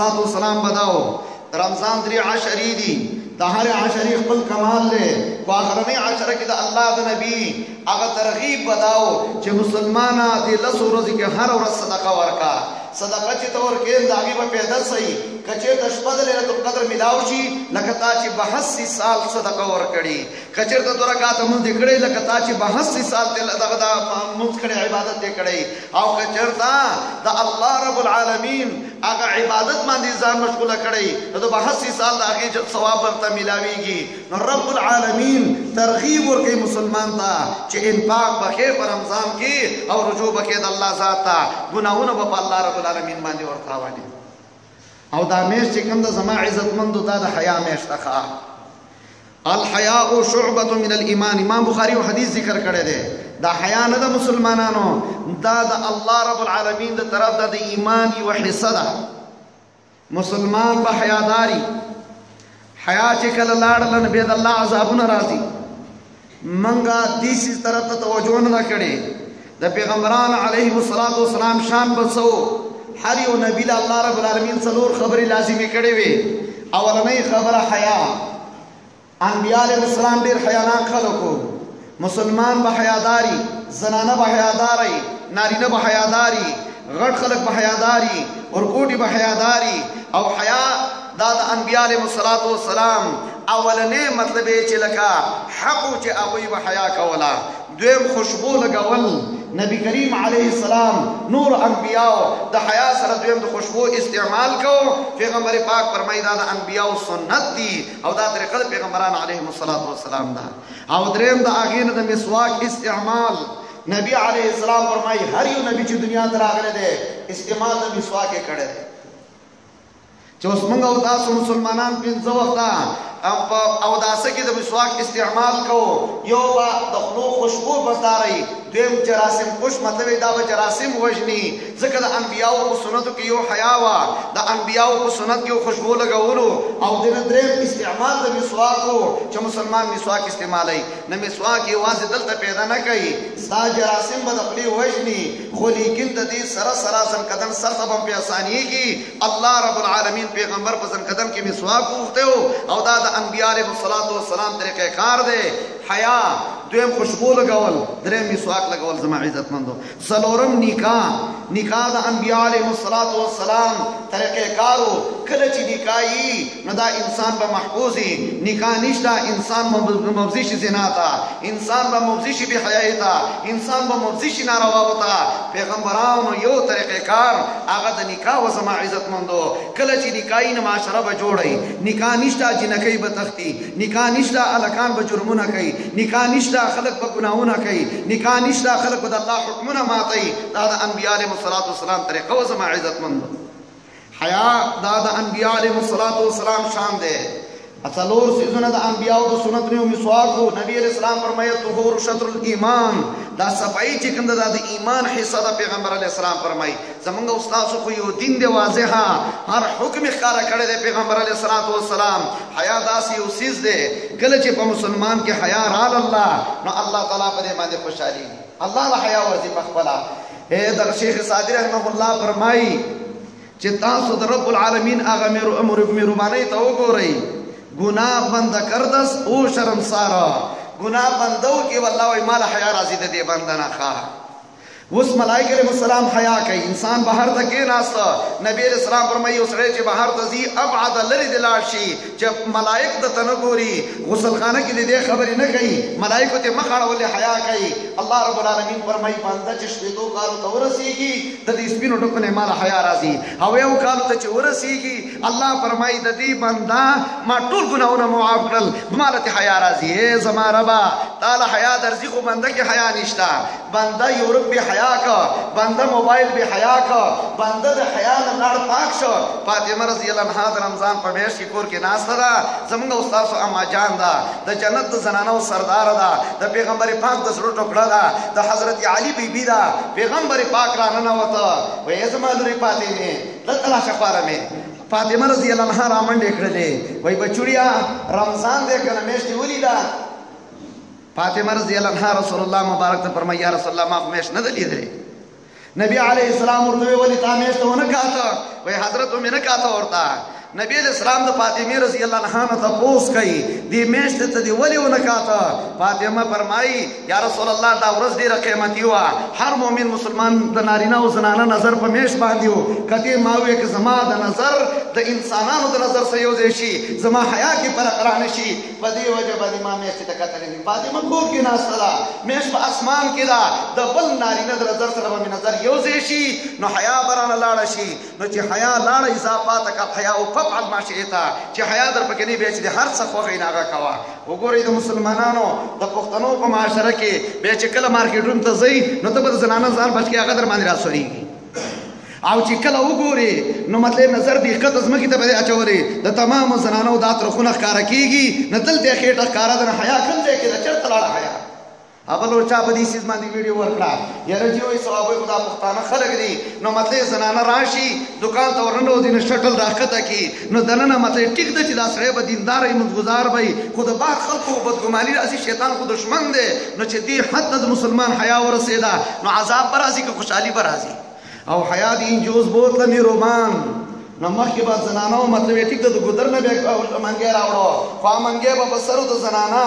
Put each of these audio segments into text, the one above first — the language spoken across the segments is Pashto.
صلوات و سلام بداو رمضان درې عشرې دي د هر عشرې خپل کمال دی په اخرنۍ عشره کې د الله د نبی هغه ترغیب بداو چې مسلمانه دې لس ورځې کې هر ورځ صدقه ورکا صدقه چې تور کې د هغې به پیدا سي کچې د شپه د ليلة القدر ملاو شي لکه تا چې بهسي سال صدقه ورکړي که چېرته دوه رکعاته مونځ دې کړی لکه تا چې بهسي سال دغه دا مونځ کړی عبادت دې کړی او که چېرته د الله رب العالمین هغه عبادت باندې ځان مشغوله کړی نو د بهسي سال د هغې ثواب ورته میلاویږي نو رب العالمین ترغیب ورکوي مسلمان ته چې انفاق بکې په رمضان کې او رجوع بکې د الله ذات ته ګناهونه به په الله رب العالمین باندې ورتاواني او دا میش چې کوم د زما عزت مند دا د حیا میش تخا الحیاء شعبه من الايمان امام بخاری او حدیث ذکر کړی دی دا حیا نه د مسلمانانو دا د الله رب العالمین د طرف د ایمان یو حصہ ده مسلمان په حیاداری حیا چې کله لاړ لن به د الله عذابونه راځي منګه دې سي طرف ته توجه نه کړي د پیغمبران علیه الصلاۃ والسلام شان بسو هر یو نبی له الله رب العالمین څلور خبرې لازمي کړې وي اولنۍ خبره حیا انبیاء علیهم السلام ډیر حیاناک خلکو مسلمان به حیاداری زنانه به حیاداری نارینه به حیاداری غټ خلک به حیاداری ورکوټي به حیاداری او حیا دا د انبیاء علیهم الصلاه والسلام اولنې مطلب چې لکه حق چې هغه به حیا کولا دویم خوشبو لګول نبی کریم علیه السلام نور انبیاء د حیا سره دویم د خوشبو استعمال کو پیغمبر پاک فرمایي دا د انبیاء سنت دي او دا طریقه پیغمبران علیهم الصلاه والسلام ده او دریم د هغې نه د مسواک استعمال نبی علیه السلام فرمایي هر یو نبی چې دنیا ته راغلی دی استعمال د مسواک یې کړی دی چې اوس موږ او تاسو مسلمانان پنځه وخته او داسه کې د مسواک استعمال کو یو با د خلو خوشبو برداري دویم جراسم خوش مطلب دا به جراسم وجني ځکه د انبیاو په سنتو کې یو حیا وه، د انبیاو په سنت کې و خوشبو لګولو، او دنه دریم استعمال د مسواک و چې مسلمان مسواک استعمالوي، نو مسواک یوازې دلته پیدا نه کوي، ستا جراثیم به د خولې وژني، خو لیکن د دې سره سره ځنکدن سر ته به هم پرې اسانیږي، الله رب العالمین پیغمبر په ځنکدن کې مسواک غوښتی و، او دا د انبیا علیهم الصلوة والسلام طریقه کار دی، حیا، دویم خوشبو لګول، دریم مسواک لګول زما عزتمندو. څلورم نکاح، نکاح د انبياء عليهم الصلاة والسلام طريقه کار وو، کله چي نکاح يي نو دا انسان به محفوظ يي، نکاح نشته انسان به مفضي شي زنا ته، انسان به مفضي شي بي حيايۍ ته، انسان به مفضي شي نارواوو ته، پيغمبرانو يو طريقه کار هغه د نکاح وو زما عزتمندو، کله چي نکاح يي نو معاشره به جوړه يي، نکاح نشته جينکۍ به تښتي، نکاح نشته الکان به جرمونه کوي نکاح نشته خلک به ګناهونه کوي نکاح نشته خلک به د الله حکمونه ماتوي دا د انبیاء علیهم الصلاۃ والسلام طریقه و زما عزت مند حیا دا د انبیاء علیهم الصلاۃ والسلام شان دی اصلور سیزونه د انبیاء د سنت نیو مسواک وو نبی علیہ السلام فرمایي طهور شطر الايمان دا صفائی چې کوم د ایمان حصہ د پیغمبر علیہ السلام فرمایي زمونږ او ستاسو خو یو دین دی واضح هر حکم ښکاره کړی دی پیغمبر علیه الصلاۃ والسلام حیا داسې یو سیز دی کله چې په مسلمان کې حیا رال الله نو الله تعالی په دې باندې خوشحالي الله له حیا ورځي په خپل اے در شیخ صادق رحمه الله فرمایي چې تاسو د رب العالمین هغه مې امر مې رومانه ته وګورئ ګناه بند کردس او شرمسارا ګناه بندو کې والله وای مال حیا راځي د دې بندنه ښه اوس ملائکه علیهم السلام حیا کوي انسان بهر ته کې ناست نبی علیہ السلام فرمایي اوس چې بهر ته زی ابعد لری دلار شي چې ملائک د تنګوري غسل خانه کې دې خبرې نه کوي ملائکه ته مخاړه ولې حیا کوي الله رب العالمین فرمایي بنده چې شپې دوه کالو ته ورسیږي د دې سپینو ټکو نه مال حیا راځي او یو کالو ته چې ورسیږي الله فرمایي د دې بنده ما ټول ګناونه معاف کړل مالته حیا راځي زما ربا تعالی حیا درځي خو بنده کې حیا نشتا بنده یورپ به حیا کا بنده موبایل به حیا کا بنده د حیا نه لړ پاک شو فاطمه رضی الله عنها د رمضان په میاشت کې کور کې ناشته ده زمونږ استاد او اما جان ده د جنت د زنانو سردار ده د پیغمبر پاک د زړه ټوکړه ده د حضرت علی بی بی ده پیغمبر پاک را نه وته وې زما لوري فاطمه دلته لا شفاره مې فاطمه رضی الله عنها را منډې کړلې وای بچوړیا رمضان دې کنه میاشت ولیدا فاطمه رضی الله عنها رسول الله مبارک ته فرمایي یا رسول الله ما خو مېش نه دی لیدلی نبی علیه السلام ورته ویل ولې تا مېش ته ونه کاته وای حضرت مې نه کاته ورته نبی علیہ السلام د فاطمه رضی الله عنها نه تاسو کوي دی میشت ته دی ولی ونه کاته فاطمه فرمایي یا رسول الله دا ورځ ډیره قیمتي و هر مؤمن مسلمان د نارینه او زنانه نظر په میش باندې و کته ما وې که زما د نظر د انسانانو د نظر سره یو ځای شي زما حیا کې فرق رانه شي په دې وجه باندې ما مېش ته کتلې نه فاطمه کور کې ناشته ده مېش په اسمان کې ده د بل ناری نظر نظر سره به نظر یو ځای شي نو حیا برانه لاړ شي نو چې حیا لاړ اضافات کا حیا او فعل ما شئتا چې حیا در پکې نه بیچ دي هر څه خو غیناغه کوا وګورئ د مسلمانانو د پښتنو په معاشره کې به چې کله مارکیټون ته ځي نو ته به زنانه ځان بچ کې هغه در باندې راسوري او چې کله وګوري نو مطلب نظر دی قد از مکی ته به اچولې د تمام زنانو د اتر خونه ښکارا کیږي نه دلته خېټه ښکارا د حیا کم ځای کې د چرته لاړه حیا اول ور چا په دې سیس باندې ویډیو ورکړه یاره جی وای ثواب وای خدا پښتانه خلک دي نو مطلب زنانه راشي دکان ته ورنه ودی نه شټل راخته کی نو دننه مطلب ټیک د چې دا سره به دیندار ای مزګزار وای خو د بار خلکو بدګماني راځي شیطان خو دشمن دی نو چې دې حد ته مسلمان حیا ورسېدا نو عذاب به راځي که خوشحالي به راځي او حیا دې انجوز بوتله مې رومان نو مخکې به زنانه او مطلب یې ټیک د ګودر نه بیا منګی راوړو خو منګی به په سرو د زنانه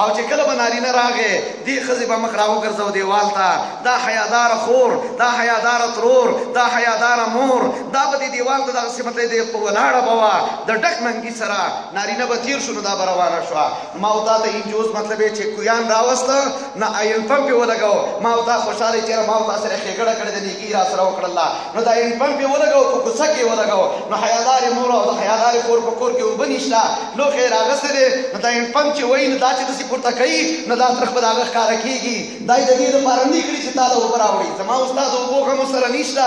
او چې کله به نارینه راغې دې ښځې به مخ راوګرځو دیوال ته دا حیادار خور دا حیادار ترور دا حیادار مور دا به دې دیوال ته دغسې مطلب دې په ولاړه به وه د ډک منګي سره نارینه به تیر شو نو دا به روانه شوه ما او تاسو یې جوز مطلب یې چې کویان راوسته نه عین پمپ یې ولګاو ما او تاسو خوشاله چې ما او تاسو سره خېګړه کړې د نیکی را سره وکړل نو دا عین پمپ یې ولګاو په کوڅه کې ولګاو نو حیادار مور او د حیادار کور په کور کې وبنيشلا نو خیر راغسته دې نو دا عین پمپ چې وای نو دا چې تاسو پورته کوي نو دا تر خپل هغه کار کیږي دا دې د پرندې کړی چې تاسو وبراوړي زما استاد وګوغه مو سره نشته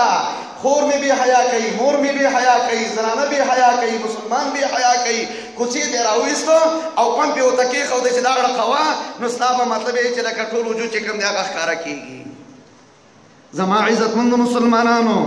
خور می بی حیا کوي مور می بی حیا کوي زنانه بی حیا کوي مسلمان بی حیا کوي کوڅې ته راوېست او پم په وته کې خو د چې دا غړ خوا نو ستاسو مطلب یې چې لکه ټول وجود چې کوم دی هغه ښکارا کیږي زما عزت مند مسلمانانو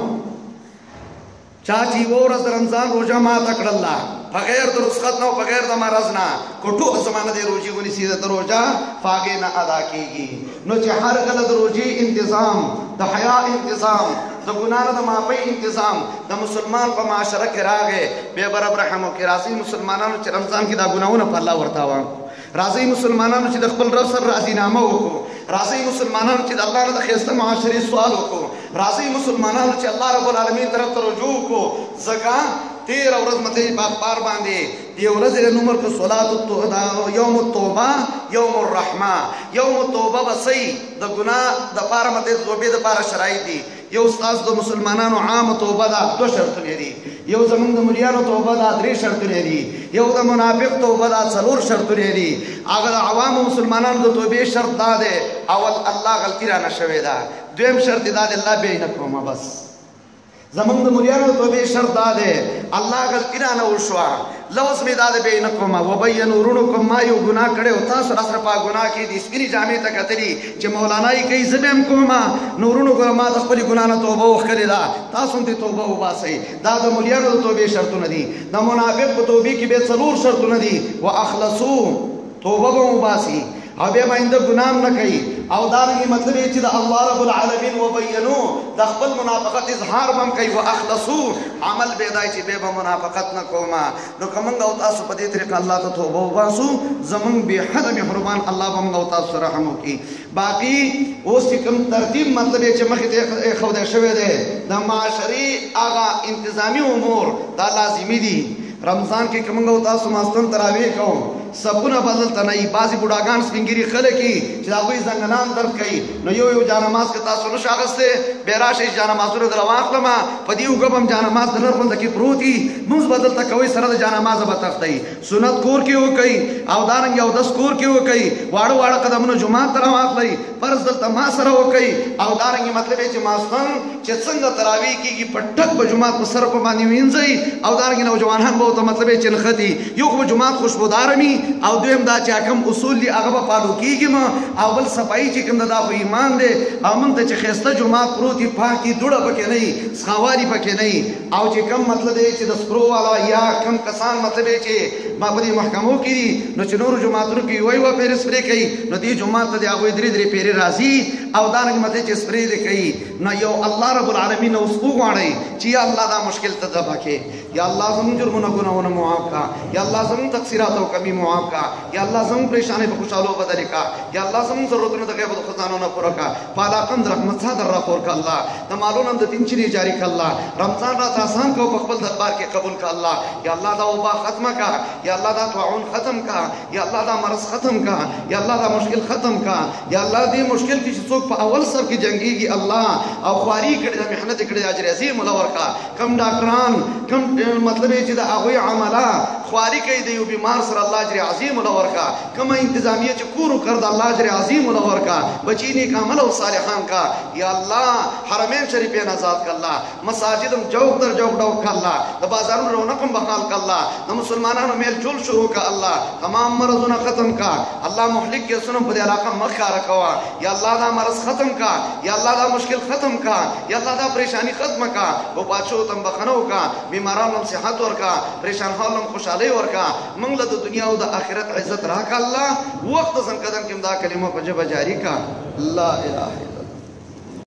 چا چې ورځ رمضان روزه ما تکړه الله بغیر د رخصت نه بغیر د مرز نه کوټو زمانه دی روزي ونی سیده روزه فاګه نه ادا کیږي نو چې هر کله د روژې انتظام د حیا انتظام د ګنانو د معافی انتظام د مسلمان په معاشره کې راغې به برب رحم او کراسي مسلمانانو چې رمضان کې دا ګناونه په الله ورتا و راځي مسلمانانو چې د خپل رب سره راضي نامه وکړو راځي مسلمانانو چې د الله نه د خسته معاشري سوال وکړو راځي مسلمانانو چې الله رب العالمین طرف ته رجوع وکړو ځکه تیر ورځ مته په بار باندې دی ورځې له نومر په صلات التوبه یوم التوبه یوم الرحمه یوم التوبه بسې د ګناه د پاره مته د توبې د پاره شرایط دي یو استاد د مسلمانانو عام توبه دا دو شرط لري یو زمونږ د مليانو توبه دا درې شرط لري یو د منافق توبه دا څلور شرط لري هغه د عوام مسلمانانو د توبې شرط دا دی اول الله غلطی را نشوي دا دویم شرط دا دی الله به نه کومه بس زمونږ د مریانو توبې شرط دا دی الله غلطی را نه وشوه لوس می دا د بین کوم و بین ورونو کوم ما یو ګناه کړو تاسو را سره په ګناه کې دي سپری جامې ته کتلی چې مولانا یې کوي زبم کوم نورونو کوم ما د خپل ګناه نه توبه وکړه دا تاسو ته توبه وباسي دا د مریانو د توبې شرطونه دي د منافق په توبې کې به څلور شرطونه دي واخلصو توبه وباسي او بیا به انده ګنام نه کوي او دا رنګي مطلب چې د الله رب العالمین وبینو د خپل منافقت اظهار بم کوي واخلصو عمل به دای چې به منافقت نه کوما نو کومنګ او تاسو په دې طریقه الله ته توبه وباسو زمون به حد مهربان الله بم او تاسو رحم وکي باقی اوس کوم ترتیب مطلب چې مخې ته خو ده شوی دی د معاشري اغا انتظامی امور دا لازمی دي رمضان کې کومنګ او تاسو ماستون تراویح کوو سپونه به دلته نه يي بعضي بوډاګان سپين ږيري خلک يي چې د هغوي زنګنان درد کوي نو يو يو جانماز که تاسو نه شئ اخستی بيا راشئ چې جانمازونه در واخلم په دې اوږه به هم جانماز د نر غونده کې پروت وي مونځ به دلته کوئ سره د جانمازه به تښتئ سنت کور کې وکړئ او دارنګه اودس کور کې وکړئ واړه واړه قدمونه جومات ته راواخلئ فرض دلته ما سره وکي او دارنګ مطلب چې ما سن چې څنګه تراوی کیږي په ټک په جمعات په سر په باندې وینځي او دارنګ نوجوان هم به ته مطلب چې نختی یو خو جمعات خوشبودار می او دویم دا چې حکم اصول دی هغه په پالو کیږي ما او بل صفائی چې کوم دا خو ایمان دی او موږ ته چې خسته جمعات پروتي پاکي دوړه پکې نه سخوالي پکې نه او چې کم مطلب دی چې د سپرو والا یا کم کسان مطلب دی چې ما په دې محکمو کې دي نو چې نور جماعتونو کې وای و پیر سپری کوي نو دې جماعت ته هغه درې درې پیر راځي او دا نه مطلب چې سپری دې کوي نو یو الله رب العالمین اوس وګواړي چې یا الله دا مشکل ته دبا کې یا الله زموږ جرمونه ګناونه معاف کا یا الله زموږ تقصیرات او کمی معاف کا یا الله زموږ پریشانې په خوشحالو بدل کا یا الله زموږ ضرورتونه د غیب د خزانو نه پوره کا پالا کم د رحمت څخه در راخور کا الله د مالونو د دین چری جاری کا الله رمضان رات آسان کو په خپل دربار کې قبول کا الله یا الله دا وبا ختمه کا یا الله دا طاعون ختم کا یا الله دا مرض ختم کا یا الله دا مشکل ختم کا یا الله دې مشکل کې څوک په اول سر کې جنگيږي الله او خواري کړي د محنت کړي اجر عظیم ولور کا کم ډاکټران کم مطلب چې د هغوی عمله خواري کوي د یو بیمار سره الله اجر عظیم ولا ورکا کم انتظامیه چې کورو کړ د الله اجر عظیم ولا ورکا بچی نیک عمل او صالحان کا یا الله حرمین شریفین آزاد کلا مساجدم جوک در جوک ډو کلا د بازارونو رونقم بحال کلا د مسلمانانو میل چول شروع کا الله تمام مرضونه ختم کا الله مهلک یې سنم په علاقه مخ کار کوا یا الله دا مرض ختم کا یا الله دا مشکل ختم کا یا الله دا پریشانی ختم کا او پاتشو تم بخنو کا بیمارانو هم صحت ورکا پریشان حالم خوشاله ورکا موږ له دنیا او د آخرت عزت راکا الله وخت زم قدم کې دا کلمه په جبه جاری کا لا اله الا